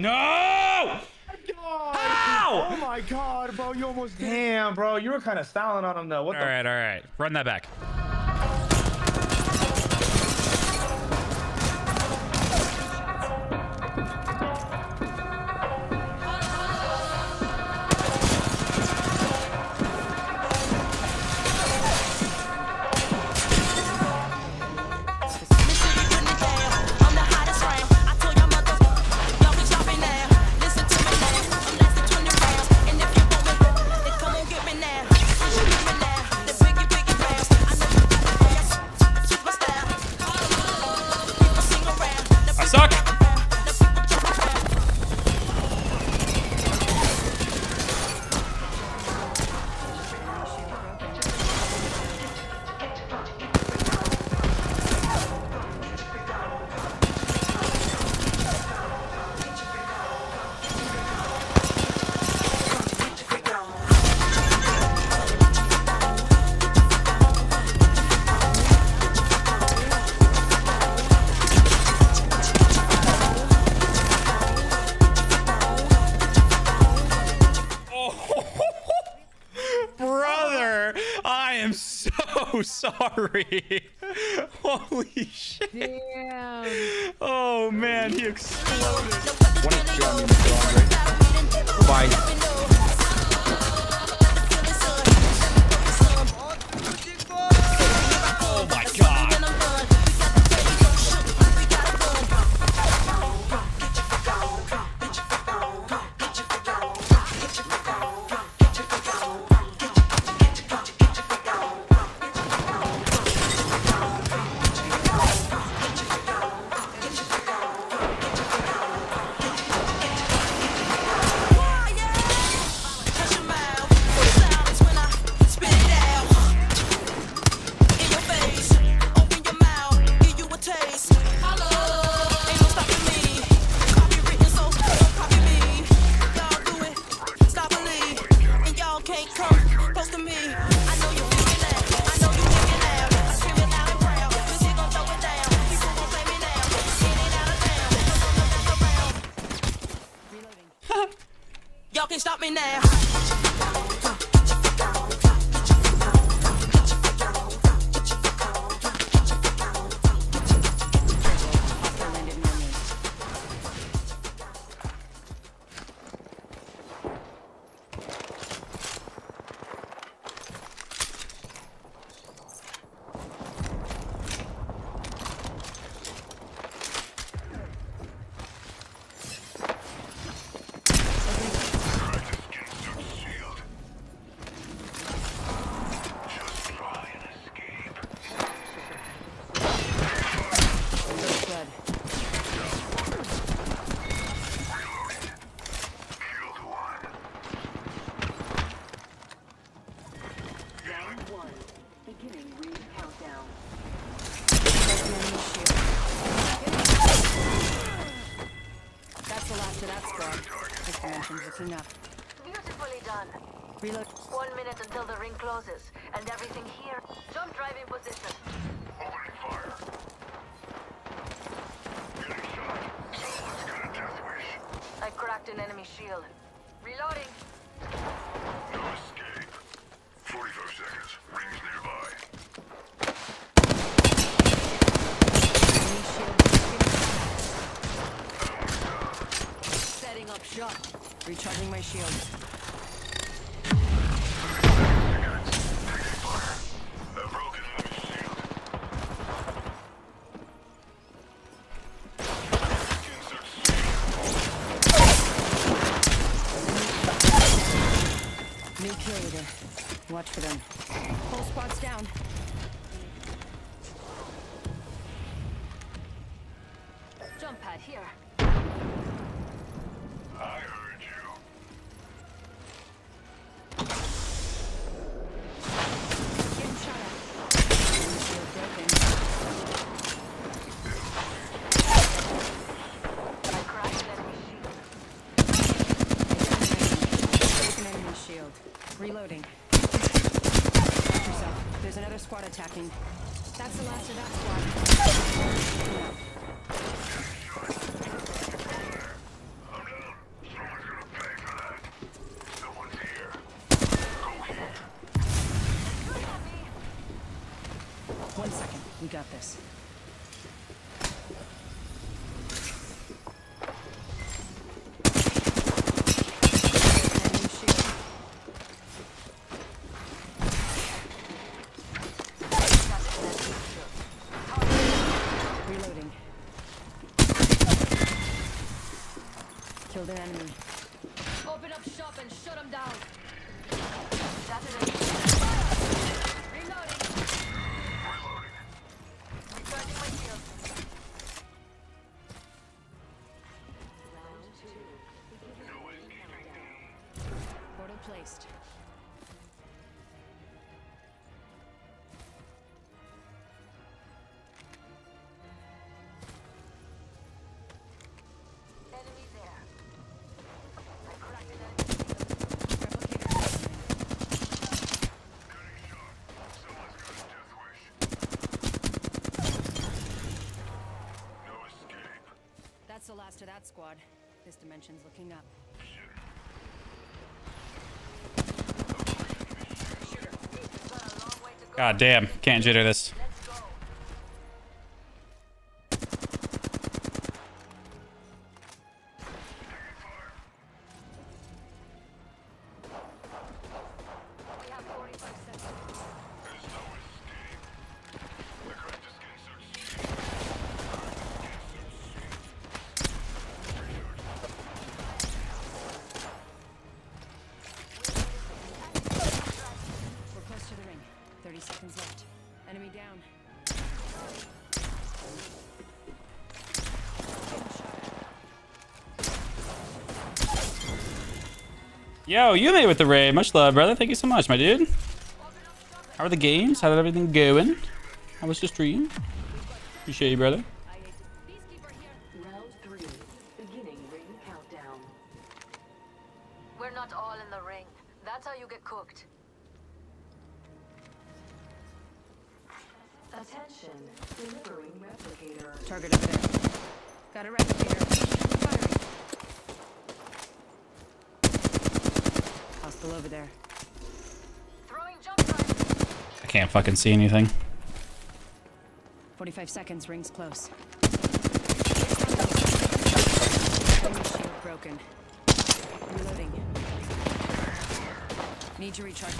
No! God. How? Oh my god, bro, you almost Damn, bro, you were kind of styling on him though. What All the right, all right. Run that back. So sorry. Holy shit. Damn. Oh man, he exploded. Bye. Yeah. That squad. This dimension's looking enough. Beautifully done. Reload. One minute until the ring closes, and everything here. Jump driving position. Opening fire. Getting shot. Someone's got a death wish. I cracked an enemy shield. Reloading. No escape. 45 seconds. Rings nearby. Setting up. Recharging my shield. Watch for them. Whole squad's down. Jump pad here. Reloading. There's another squad attacking. That's the last of that squad. One second. We got this. Killed an Of that squad. This dimension's looking up. To. God damn. Can't jitter this. Yo, you made it with the raid. Much love, brother. Thank you so much, my dude. How are the games? How did everything going? How was the stream? Appreciate you, brother. Round three, beginning ring countdown. We're not all in the ring. That's how you get cooked. Attention, delivering replicator. Target up there. Got a replicator. Hostile over there. Throwing jump. I can't fucking see anything. 45 seconds. Rings close. Shield broken. Reloading. Need to recharge.